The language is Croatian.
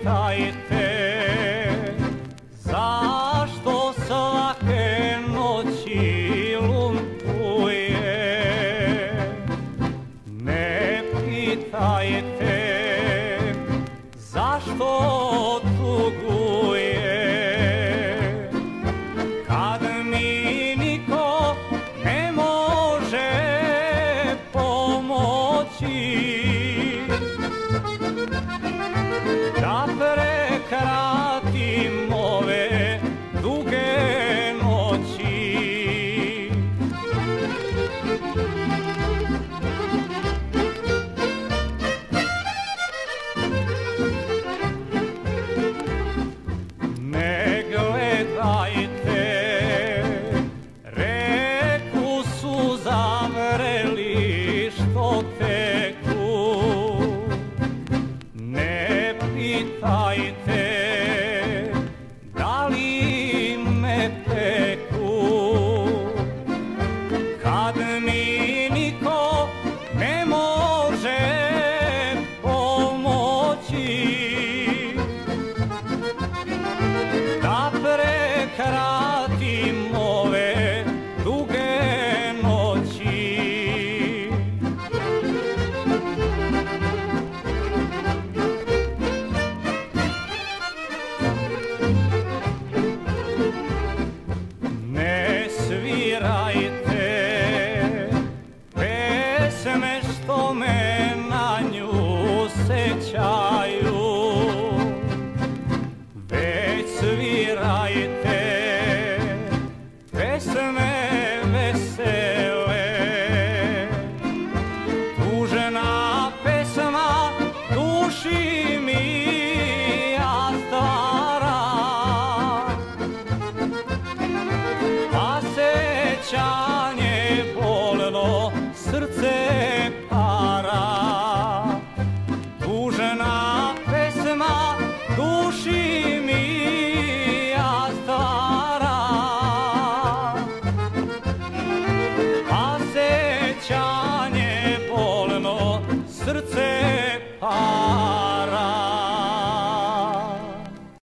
pitajte zašto svake noći lumpuje. Ne pitajte zašto Pitajte da li me teku. Kad mi niko ne može pomoći Da prekrati ráne bolno, srdce pára. Túžená pesma duši mi a stará. A sečane bolno, srdce pára.